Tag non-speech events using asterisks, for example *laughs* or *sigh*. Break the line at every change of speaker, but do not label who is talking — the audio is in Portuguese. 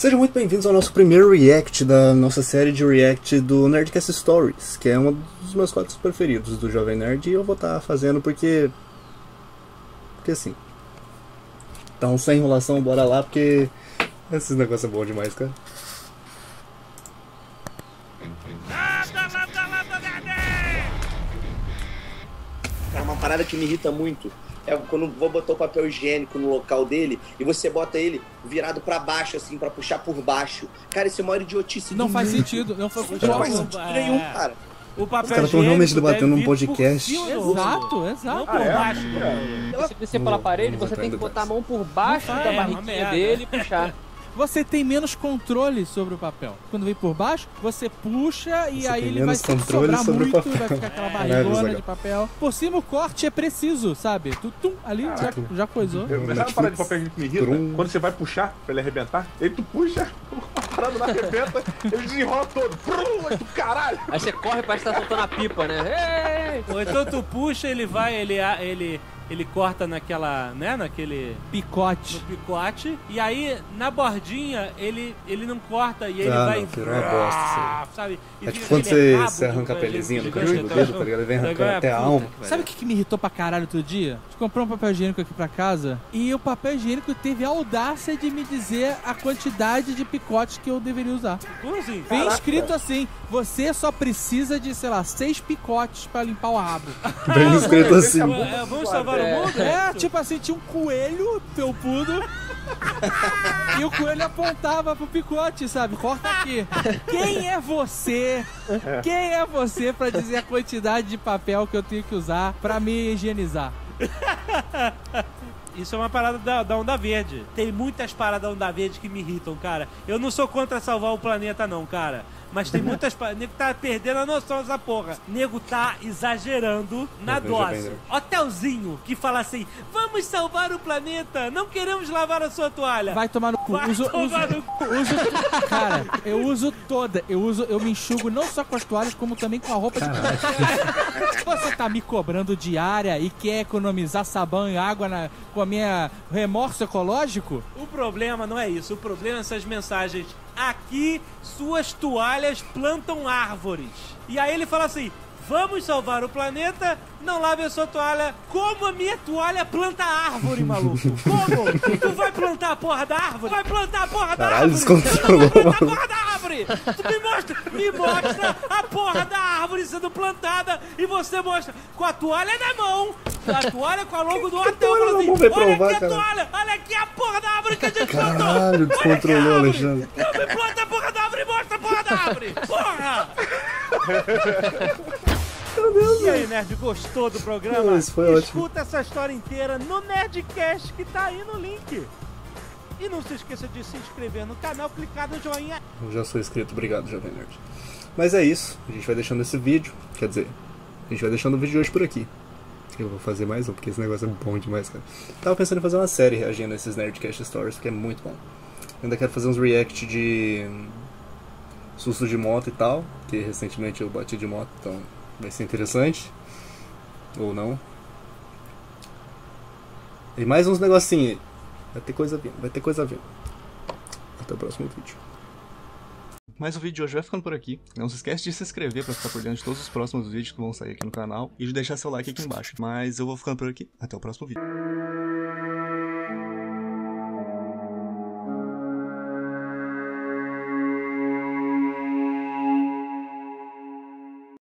Sejam muito bem-vindos ao nosso primeiro react da nossa série de react do Nerdcast Stories, que é um dos meus quadros preferidos do Jovem Nerd e eu vou estar fazendo porque. Porque assim. Então, sem enrolação, bora lá, porque. Esses negócios é bom demais, cara.
Cara, uma parada que me irrita muito é quando vou botar o papel higiênico no local dele e você bota ele virado pra baixo, assim, pra puxar por baixo. Cara, isso é uma idiotice.
Não
do
faz
mundo.
sentido, não faz
Não faz
sentido.
sentido
É.
nenhum, cara.
O papel
Os caras estão realmente
higiênico
debatendo um
por
podcast.
cima
Exato, exato.
Não por
Ah, é?
baixo.
Você descer pela parede, você
entrar
tem
em
que botar a mão por baixo
Não
da
faz, é
barriguinha dele e puxar.
Você tem menos controle sobre o papel. Quando vem por baixo, você puxa e
Você
aí ele vai sobrar muito,
papel.
vai ficar aquela *laughs*
É,
barrigona
Zagal.
de papel. Por cima o corte é preciso, sabe? Tu, tum, ali já, já coisou.
Eu, mas sabe uma parada de papel que me irrita?
Trum.
Quando você vai puxar pra ele arrebentar, aí tu puxa, *laughs* a parada não arrebenta, ele desenrola todo. Brum, aí tu, caralho!
Aí você corre, parece que tá soltando a pipa, né? Ei! *laughs*
Ou então tu puxa, ele vai, ele, ele, ele corta naquela, né, naquele... No
Picote.
picote, e aí na bordinha ele, ele não corta e ele
Ah,
vai.
não, virou uma bosta,
Ah, sabe? E
É tipo quando você,
rabo
você arranca a pelezinha do cantinho do dedo, tá ligado? Ele vem arrancando
é
até a alma.
Sabe o que, que me irritou pra caralho outro dia? A gente comprou um papel higiênico aqui pra casa e o papel higiênico teve a audácia de me dizer a quantidade de picotes que eu deveria usar.
Como assim?
Vem escrito assim: você só precisa de, sei lá, seis picotes pra limpar o rabo. *laughs*
Bem escrito assim.
É, vamos salvar o mundo?
É, tipo assim, tinha um coelho felpudo. *laughs* e o coelho apontava pro picote, sabe? Corta aqui. Quem é você? Quem é você pra dizer a quantidade de papel que eu tenho que usar pra me higienizar?
Isso é uma parada da, da Onda Verde. Tem muitas paradas da Onda Verde que me irritam, cara. Eu não sou contra salvar o planeta, não, cara. Mas tem muitas paradas. Nego tá perdendo a noção dessa porra. Nego tá exagerando na
Eu
dose.
né?
Hotelzinho que fala assim: vamos salvar o planeta, não queremos lavar a sua toalha.
Vai tomar no cu.
Vai
uso,
tomar
uso,
no cu. *laughs*
uso, cara, eu uso toda. Eu uso, eu me enxugo não só com as toalhas, como também com a roupa de *laughs* Você tá me cobrando diária e quer economizar sabão e água na, com a minha remorso ecológico?
O problema não é isso. O problema é essas mensagens. Aqui, suas toalhas plantam árvores. E aí ele fala assim: vamos salvar o planeta, não lave a sua toalha. Como a minha toalha planta árvore, maluco? Como? tu vai plantar a porra da árvore? Vai plantar a porra da
Caralho,
árvore?
descontrolou,
Tu vai plantar a porra da árvore! Tu me mostra, me mostra a porra da árvore sendo plantada e você mostra com a toalha na mão. A toalha com a logo do hotel. assim, olha
provar,
aqui a
cara?"
toalha, olha aqui a porra da árvore que a gente plantou.
Caralho,
aqui a
descontrolou. Alexandre.
Não me planta a porra da árvore, mostra a porra da árvore. Porra! E aí, Nerd, gostou do programa?
Isso foi ótimo.
Escuta essa história inteira no Nerdcast que tá aí no link. E não se esqueça de se inscrever no canal, clicar no joinha
Eu já sou inscrito, obrigado, Jovem Nerd. Mas é isso, a gente vai deixando esse vídeo, quer dizer, a gente vai deixando o vídeo de hoje por aqui. Eu vou fazer mais um, porque esse negócio é bom demais, cara. Tava pensando em fazer uma série reagindo a esses Nerdcast Stories, porque é muito bom. Eu ainda quero fazer uns react de hum, susto de moto e tal, que recentemente eu bati de moto, então vai ser interessante. Ou não. E mais uns negocinhos. Vai ter coisa vindo, vai ter coisa vindo. Até o próximo vídeo.
Mas o vídeo de hoje vai ficando por aqui. Não se esquece de se inscrever para ficar por dentro de todos os próximos vídeos que vão sair aqui no canal e de deixar seu like aqui embaixo. Mas eu vou ficando por aqui. Até o próximo vídeo.